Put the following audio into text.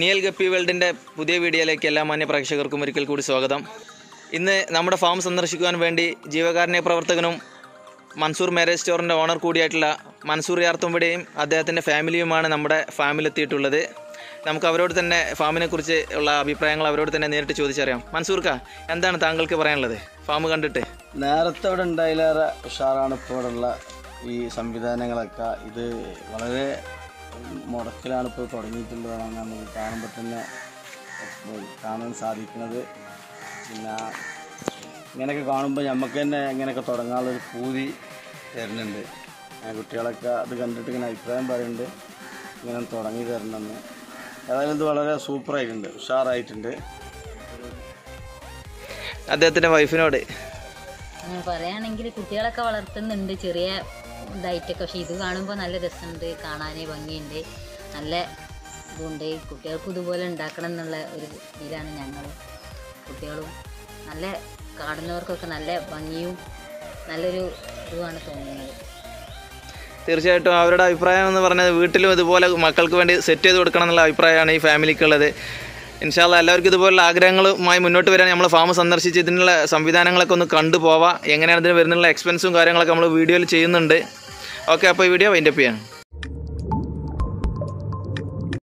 Near guppy വേൾഡിന്റെ പുതിയ വീഡിയോയിലേക്ക് എല്ലാ മാന്യ പ്രേക്ഷകർക്കും ഒരിക്കൽ കൂടി സ്വാഗതം. ഇന്ന് നമ്മുടെ ഫാം സന്ദർശിക്കുവാൻ വേണ്ടി ജീവകാരുണ്യ പ്രവർത്തകനും മൻസൂർ മാരേജ് സ്റ്റോറിന്റെ ഓണർ കൂടിയായിട്ടുള്ള മൻസൂർ യാർത്തുമ്പടിയും അദ്ദേഹത്തിന്റെ ഫാമിലിയുമാണ് നമ്മുടെ ഫാമിലെത്തിയിട്ടുള്ളത്. നമുക്ക് അവരോട് തന്നെ ഫാമിനെ കുറിച്ച് ഉള്ള അഭിപ്രായങ്ങൾ അവരോട് തന്നെ നേരിട്ട് ചോദിച്ചറിയാം. മൻസൂർക്ക എന്താണ് താങ്കൾക്ക് പറയാനുള്ളത്? ഫാം കണ്ടിട്ട്. നേരത്തെ ഇവിടെ ഉണ്ടായില്ലേറെ ഉഷാറാണ് ഇപ്പോൾ ഈ സംവിധാനങ്ങളൊക്കെ. ഇത് വളരെ മുടക്കിലാണ് ഇപ്പോൾ തുടങ്ങിയിട്ടുള്ളതാണ് നമുക്ക് കാണുമ്പോൾ തന്നെ കാണാൻ സാധിക്കുന്നത്. പിന്നെ ഇങ്ങനെയൊക്കെ കാണുമ്പോൾ നമുക്ക് തന്നെ ഇങ്ങനെയൊക്കെ തുടങ്ങാനുള്ളൊരു പൂതി തരുന്നുണ്ട്. കുട്ടികളൊക്കെ അത് കണ്ടിട്ട് ഇങ്ങനെ അഭിപ്രായം പറയുന്നുണ്ട്. ഇങ്ങനെ തുടങ്ങി തരണമെന്ന്. ഏതായാലും ഇത് വളരെ സൂപ്പറായിട്ടുണ്ട് ഉഷാറായിട്ടുണ്ട്. അദ്ദേഹത്തിന്റെ വൈഫിനോട് പറയുകയാണെങ്കിൽ കുട്ടികളൊക്കെ വളർത്തുന്നുണ്ട്. ചെറിയ ഇതായിട്ടൊക്കെ പക്ഷെ ഇത് കാണുമ്പോൾ നല്ല രസമുണ്ട് കാണാനേ ഭംഗിയുണ്ട്. നല്ല ഇതുണ്ട്. കുട്ടികൾക്കും ഇതുപോലെ ഉണ്ടാക്കണം എന്നുള്ള ഒരു ഇതിലാണ് ഞങ്ങൾ. കുട്ടികളും നല്ല കാണുന്നവർക്കൊക്കെ നല്ല ഭംഗിയും നല്ലൊരു ഇതുമാണ് തോന്നുന്നത്. തീർച്ചയായിട്ടും അവരുടെ അഭിപ്രായം എന്ന് പറഞ്ഞത് വീട്ടിലും ഇതുപോലെ മക്കൾക്ക് വേണ്ടി സെറ്റ് ചെയ്ത് കൊടുക്കണം എന്നുള്ള അഭിപ്രായമാണ് ഈ ഫാമിലിക്കുള്ളത് ഇൻഷാല്ല എല്ലാവർക്കും ഇതുപോലുള്ള ആഗ്രഹങ്ങളുമായി മുന്നോട്ട് വരാൻ നമ്മൾ ഫാം സന്ദർശിച്ച് ഇതിനുള്ള സംവിധാനങ്ങളൊക്കെ ഒന്ന് കണ്ടു പോവാം. എങ്ങനെയാണ് ഇതിന് വരുന്നുള്ള എക്സ്പെൻസും കാര്യങ്ങളൊക്കെ നമ്മൾ വീഡിയോയിൽ ചെയ്യുന്നുണ്ട്. ഓക്കെ അപ്പോൾ ഈ വീഡിയോ വൈൻഡപ്പ് ചെയ്യാം